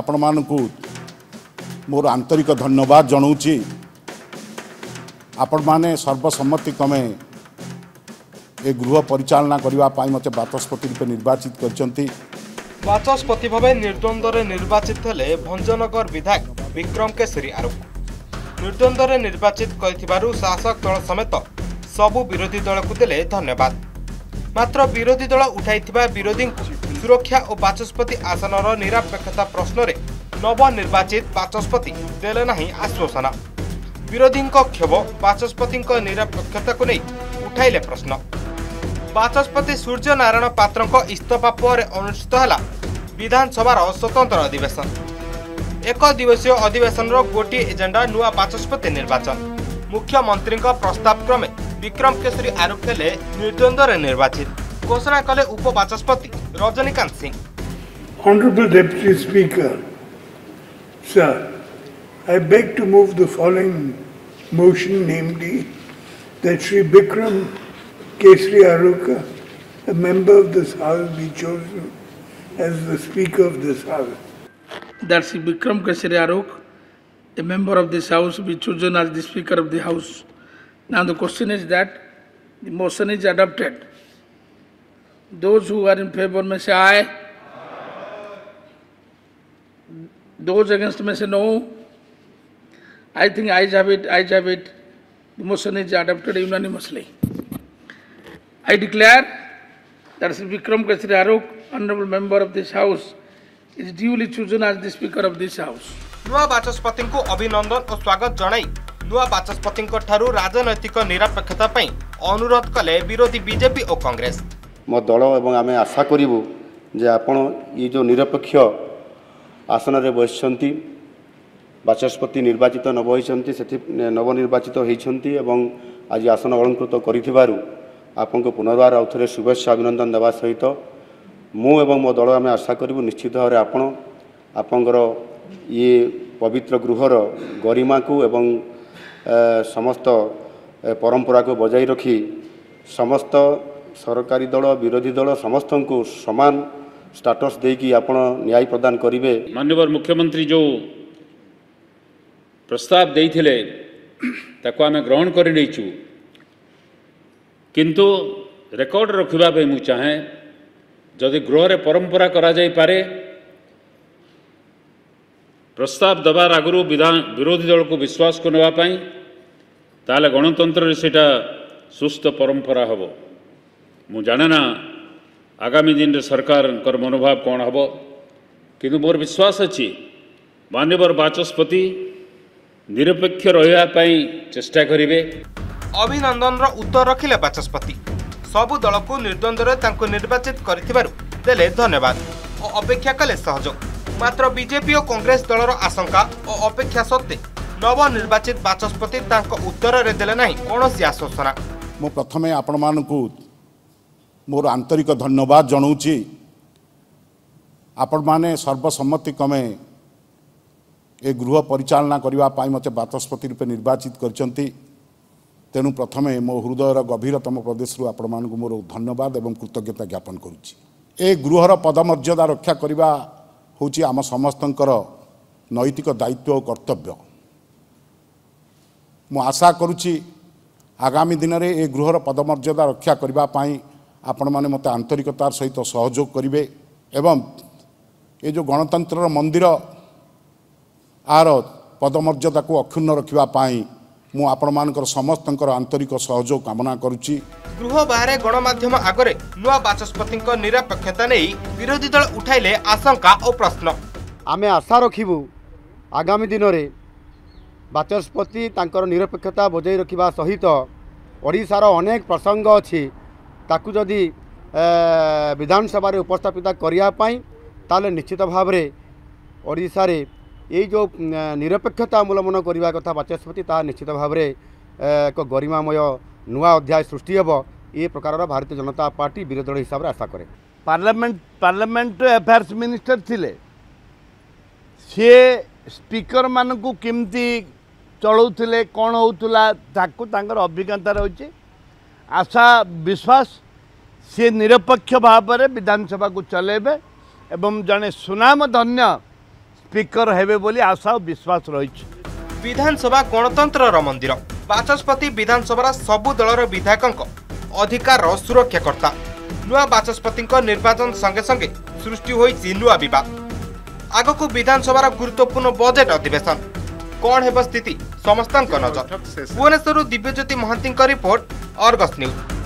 ଆପଣମାନଙ୍କୁ ମୋର ଆନ୍ତରିକ ଧନ୍ୟବାଦ ଜଣାଉଛି। ଆପଣମାନେ ସର୍ବସମ୍ମତି କ୍ରମେ ଏ ଗୃହ ପରିଚାଳନା କରିବା ପାଇଁ ମୋତେ ବାଚସ୍ପତି ରୂପେ ନିର୍ବାଚିତ କରିଛନ୍ତି। ବାଚସ୍ପତି ଭାବେ ନିର୍ଦ୍ୱନ୍ଦ୍ୱରେ ନିର୍ବାଚିତ ହେଲେ ଭଞ୍ଜନଗର ବିଧାୟକ ବିକ୍ରମ କେଶରୀ ଆରୁଖ ନିର୍ଦ୍ୱନ୍ଦ୍ୱରେ ନିର୍ବାଚିତ କରିଥିବାରୁ ଶାସକ ଦଳ ସମେତ ସବୁ ବିରୋଧୀ ଦଳକୁ ଦେଲେ ଧନ୍ୟବାଦ। ମାତ୍ର ବିରୋଧୀ ଦଳ ଉଠାଇଥିବା ବିରୋଧୀଙ୍କୁ ସୁରକ୍ଷା ଓ ବାଚସ୍ପତି ଆସନର ନିରପେକ୍ଷତା ପ୍ରଶ୍ନରେ ନବନିର୍ବାଚିତ ବାଚସ୍ପତି ଦେଲେ ନାହିଁ ଆଶ୍ୱାସନା ବିରୋଧୀଙ୍କ କ୍ଷୋଭ ବାଚସ୍ପତିଙ୍କ ନିରପେକ୍ଷତାକୁ ନେଇ ଉଠାଇଲେ ପ୍ରଶ୍ନ। ବାଚସ୍ପତି ସୂର୍ଯ୍ୟ ନାରାୟଣ ପାତ୍ରଙ୍କ ଇସ୍ତଫା ପରେ ଅନୁଷ୍ଠିତ ହେଲା ବିଧାନସଭାର ସ୍ୱତନ୍ତ୍ର ଅଧିବେଶନ। ଏକ ଦିବସୀୟ ଅଧିବେଶନର ଗୋଟିଏ ଏଜେଣ୍ଡା ନୂଆ ବାଚସ୍ପତି ନିର୍ବାଚନ। ମୁଖ୍ୟମନ୍ତ୍ରୀଙ୍କ ପ୍ରସ୍ତାବ କ୍ରମେ ବିକ୍ରମ କେଶରୀ ଆରୁଖ ହେଲେ ନିର୍ଦ୍ୱନ୍ଦ୍ୱରେ ନିର୍ବାଚିତ। ঘোষণা কলে উপবাচস্পতি Rajinikanth Singh Honorable Deputy Speaker, sir, I beg to move the following motion, namely that Sri Bikram Kesri Aruka, a member of this House, be chosen as the Speaker of this House. That Sri Bikram Kesri Aruka, a member of this House, be chosen as the Speaker of the House. Now the question is that the motion is adopted. Those who are in favor may say aye. Those against may say no. I think ayes have it, ayes have it. The motion is adopted unanimously. I declare that Sri Bikram Kesari Arok, honorable member of this House, is duly chosen as the Speaker of this House. ନୂଆ ବାଚସ୍ପତିଙ୍କୁ ଅଭିନନ୍ଦନ ଓ ସ୍ୱାଗତ ଜଣାଇ ନୂଆ ବାଚସ୍ପତିଙ୍କ ଠାରୁ ରାଜନୈତିକ ନିରପେକ୍ଷତା ପାଇଁ ଅନୁରୋଧ କଲେ ବିରୋଧୀ ବିଜେପି ଓ କଂଗ୍ରେସ ମୋ ଦଳ ଏବଂ ଆମେ ଆଶା କରିବୁ ଯେ ଆପଣ ଏ ଯେଉଁ ନିରପେକ୍ଷ ଆସନରେ ବସିଛନ୍ତି ବାଚସ୍ପତି ନିର୍ବାଚିତ ନବ ହୋଇଛନ୍ତି ସେଥି ନବନିର୍ବାଚିତ ହୋଇଛନ୍ତି ଏବଂ ଆଜି ଆସନ ଅଳଙ୍କୃତ କରିଥିବାରୁ ଆପଣଙ୍କୁ ପୁନର୍ବାର ଆଉ ଥରେ ଶୁଭେଚ୍ଛା ଅଭିନନ୍ଦନ ଦେବା ସହିତ ମୁଁ ଏବଂ ମୋ ଦଳ ଆମେ ଆଶା କରିବୁ ନିଶ୍ଚିତ ଭାବରେ ଆପଣ ଆପଣଙ୍କର ଇଏ ପବିତ୍ର ଗୃହର ଗରିମାକୁ ଏବଂ ଏ, ସମସ୍ତ ଏ, ପରମ୍ପରାକୁ ବଜାଇ ରଖି ସମସ୍ତ ସରକାରୀ ଦଳ ବିରୋଧୀ ଦଳ ସମସ୍ତଙ୍କୁ ସମାନ ଷ୍ଟାଟସ୍ ଦେଇକି ଆପଣ ନ୍ୟାୟ ପ୍ରଦାନ କରିବେ। ମାନ୍ୟବର ମୁଖ୍ୟମନ୍ତ୍ରୀ ଯେଉଁ ପ୍ରସ୍ତାବ ଦେଇଥିଲେ ତାକୁ ଆମେ ଗ୍ରହଣ କରିନେଇଛୁ। କିନ୍ତୁ ରେକର୍ଡ ରଖିବା ପାଇଁ ମୁଁ ଚାହେଁ ଯଦି ଗୃହରେ ପରମ୍ପରା କରାଯାଇପାରେ ପ୍ରସ୍ତାବ ଦେବାର ଆଗରୁ ବିଧାନ ବିରୋଧୀ ଦଳକୁ ବିଶ୍ୱାସକୁ ନେବା ପାଇଁ ତାହେଲେ ଗଣତନ୍ତ୍ରରେ ସେଇଟା ସୁସ୍ଥ ପରମ୍ପରା ହେବ। ମୁଁ ଜାଣେ ନା ଆଗାମୀ ଦିନରେ ସରକାରଙ୍କର ମନୋଭାବ କ'ଣ ହେବ? କିନ୍ତୁ ମୋର ବିଶ୍ୱାସ ଅଛି ମାନ୍ୟବର ବାଚସ୍ପତି ନିରପେକ୍ଷ ରହିବା ପାଇଁ ଚେଷ୍ଟା କରିବେ। ଅଭିନନ୍ଦନର ଉତ୍ତର ରଖିଲେ ବାଚସ୍ପତି। ସବୁ ଦଳକୁ ନିର୍ଦ୍ୱନ୍ଦ୍ୱରେ ତାଙ୍କୁ ନିର୍ବାଚିତ କରିଥିବାରୁ ଦେଲେ ଧନ୍ୟବାଦ ଓ ଅପେକ୍ଷା କଲେ ସହଯୋଗ ମାତ୍ର ବିଜେପି ଓ କଂଗ୍ରେସ ଦଳର ଆଶଙ୍କା ଓ ଅପେକ୍ଷା ସତ୍ତ୍ୱେ ନବନିର୍ବାଚିତ ବାଚସ୍ପତି ତାଙ୍କ ଉତ୍ତରରେ ଦେଲେ ନାହିଁ କୌଣସି ଆଶ୍ୱାସନା। ମୁଁ ପ୍ରଥମେ ଆପଣମାନଙ୍କୁ ମୋର ଆନ୍ତରିକ ଧନ୍ୟବାଦ ଜଣାଉଛି। ଆପଣମାନେ ସର୍ବସମ୍ମତି କ୍ରମେ ଏ ଗୃହ ପରିଚାଳନା କରିବା ପାଇଁ ମୋତେ ବାଚସ୍ପତି ରୂପେ ନିର୍ବାଚିତ କରିଛନ୍ତି। ତେଣୁ ପ୍ରଥମେ ମୋ ହୃଦୟର ଗଭୀରତମ ପ୍ରଦେଶରୁ ଆପଣମାନଙ୍କୁ ମୋର ଧନ୍ୟବାଦ ଏବଂ କୃତଜ୍ଞତା ଜ୍ଞାପନ କରୁଛି। ଏ ଗୃହର ପଦମର୍ଯ୍ୟାଦା ରକ୍ଷା କରିବା ହେଉଛି ଆମ ସମସ୍ତଙ୍କର ନୈତିକ ଦାୟିତ୍ୱ ଓ କର୍ତ୍ତବ୍ୟ। ମୁଁ ଆଶା କରୁଛି ଆଗାମୀ ଦିନରେ ଏ ଗୃହର ପଦମର୍ଯ୍ୟାଦା ରକ୍ଷା କରିବା ପାଇଁ ଆପଣମାନେ ମୋତେ ଆନ୍ତରିକତାର ସହିତ ସହଯୋଗ କରିବେ ଏବଂ ଏ ଯେଉଁ ଗଣତନ୍ତ୍ରର ମନ୍ଦିର ଆର ପଦମର୍ଯ୍ୟାଦାକୁ ଅକ୍ଷୁଣ୍ଣ ରଖିବା ପାଇଁ ମୁଁ ଆପଣମାନଙ୍କର ସମସ୍ତଙ୍କର ଆନ୍ତରିକ ସହଯୋଗ କାମନା କରୁଛି। ଗୃହ ବାହାରେ ଗଣମାଧ୍ୟମ ଆଗରେ ନୂଆ ବାଚସ୍ପତିଙ୍କ ନିରପେକ୍ଷତା ନେଇ ବିରୋଧୀ ଦଳ ଉଠାଇଲେ ଆଶଙ୍କା ଓ ପ୍ରଶ୍ନ। ଆମେ ଆଶା ରଖିବୁ ଆଗାମୀ ଦିନରେ ବାଚସ୍ପତି ତାଙ୍କର ନିରପେକ୍ଷତା ବଜାଇ ରଖିବା ସହିତ ଓଡ଼ିଶାର ଅନେକ ପ୍ରସଙ୍ଗ ଅଛି। ତାକୁ ଯଦି ଏ, ବିଧାନସଭାରେ ଉପସ୍ଥାପିତ କରିବା ପାଇଁ ତାହେଲେ ନିଶ୍ଚିତ ଭାବରେ ଓଡ଼ିଶାରେ ଏଇ ଯେଉଁ ଉଁ, ନିରପେକ୍ଷତା ଅବଲମ୍ବନ କରିବା କଥା ବାଚସ୍ପତି ତାହା ନିଶ୍ଚିତ ଭାବରେ ଏ, ଏକ ଗରିମାମୟ ନୂଆ ଅଧ୍ୟାୟ ସୃଷ୍ଟି ହେବ। ଏ ପ୍ରକାରର ଭାରତୀୟ ଜନତା ପାର୍ଟି ବିରୋଧୀ ଦଳ ହିସାବରେ ଆଶା କରେ। ପାର୍ଲାମେଣ୍ଟ ପାର୍ଲାମେଣ୍ଟ ଆଫେୟାର୍ସ ମିନିଷ୍ଟର ଥିଲେ। ସିଏ ସ୍ପିକରମାନଙ୍କୁ କେମିତି ଚଳାଉଥିଲେ କ'ଣ ହେଉଥିଲା ତାକୁ ତାଙ୍କର ଅଭିଜ୍ଞତା ରହିଛି। ଆଶା ବିଶ୍ୱାସ ସିଏ ନିରପେକ୍ଷ ଭାବରେ ବିଧାନସଭାକୁ ଚଲାଇବେ ଏବଂ ଜଣେ ସୁନାମଧନ୍ୟ ସ୍ପିକର ହେବେ ବୋଲି ଆଶା ଓ ବିଶ୍ୱାସ ରହିଛି ବିଧାନସଭା ଗଣତନ୍ତ୍ରର ମନ୍ଦିର। ବାଚସ୍ପତି ବିଧାନସଭାର ସବୁ ଦଳର ବିଧାୟକଙ୍କ ଅଧିକାରର ସୁରକ୍ଷାକର୍ତ୍ତା। ନୂଆ ବାଚସ୍ପତିଙ୍କ ନିର୍ବାଚନ ସଙ୍ଗେ ସଙ୍ଗେ ସୃଷ୍ଟି ହୋଇଛି ନୂଆ ବିବାଦ। ଆଗକୁ ବିଧାନସଭାର ଗୁରୁତ୍ୱପୂର୍ଣ୍ଣ ବଜେଟ୍ ଅଧିବେଶନ। कौन है स्थिति? समस्त नज़र। Bhubaneswar Divyajyoti Mahanti report Argus news.